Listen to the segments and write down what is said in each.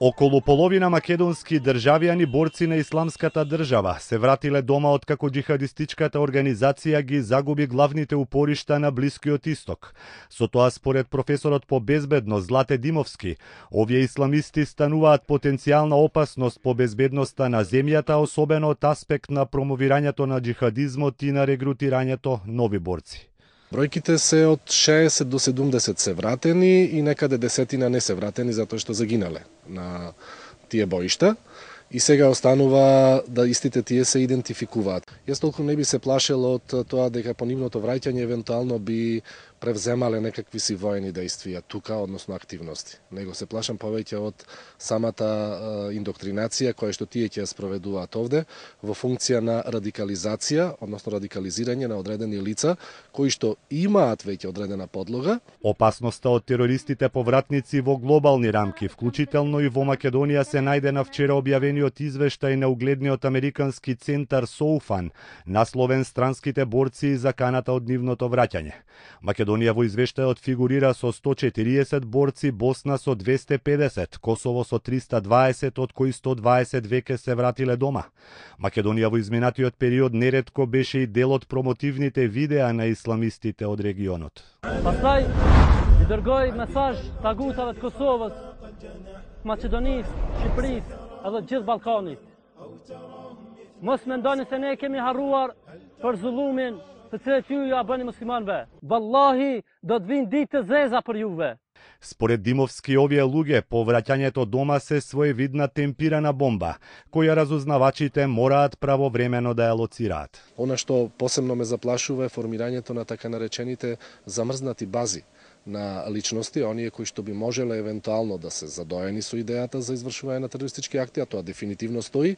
Околу половина македонски државјани борци на исламската држава се вратиле дома од како джихадистичката организација ги загуби главните упоришта на Блискиот исток. Со тоа според професорот по безбедност Злате Димовски, овие исламисти стануваат потенцијална опасност по безбедноста на земјата, особено од аспект на промовирањето на джихадизмот и на регрутирањето нови борци. Бројките се од 60 до 70 се вратени и некаде десетина не се вратени затоа што загинале на тие боишта и сега останува да истите тие се идентификуваат. Јас толку не би се плашел од тоа дека по нивното враќање евентуално би превземале некакви си воени действија тука, односно активности. Него се плашам повеќе од самата индоктринација која што тие ќе спроведуваат овде во функција на радикализација, односно радикализирање на одредени лица кои што имаат веќе одредена подлога. Опасноста од терористите повратници во глобални рамки, вклучително и во Македонија се најде на вчера објавениот извештај на угледниот американски центар Соуфан, насловен странските борци за каната од нивното враќање. Македонија во извештајот фигурира со 140 борци, Босна со 250, Косово со 320, од кои 120 веќе се вратиле дома. Македонија во изминатиот период нередко беше и дел од промотивните видеа на исламистите од регионот. Пасај, и дërgoj месаж тагутавет Косово, Македонија, Maqedonisë, edhe gjithë Ballkanit. Mos mendoni se ne kemi harruar për zullumin të cilët ju ja bëni muslimanëve. Wallahi do të vinë ditë të zeza për juve. Според Димовски, овие луѓе по враќањето дома се своевидна темпирана бомба, која разузнавачите мораат правовремено да ја лоцираат. Она што посебно ме заплашува е формирањето на така наречените замрзнати бази на личности, оние кои што би можеле евентуално да се задоени со идејата за извршување на терористички акти, а тоа дефинитивно стои,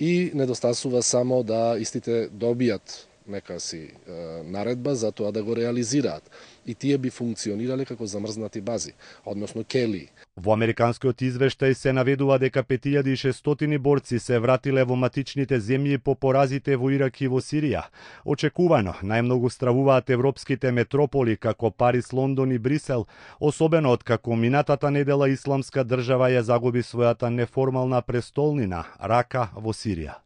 и недостасува само да истите добијат нека си наредба за тоа да го реализираат. И тие би функционирале како замрзнати бази, односно кели. Во американскиот извештај се наведува дека 5600 борци се вратиле во матичните земји по поразите во Ирак и во Сирија. Очекувано, најмногу стравуваат европските метрополи како Парис, Лондон и Брисел, особено од како минатата недела исламска држава ја загуби својата неформална престолнина, Рака во Сирија.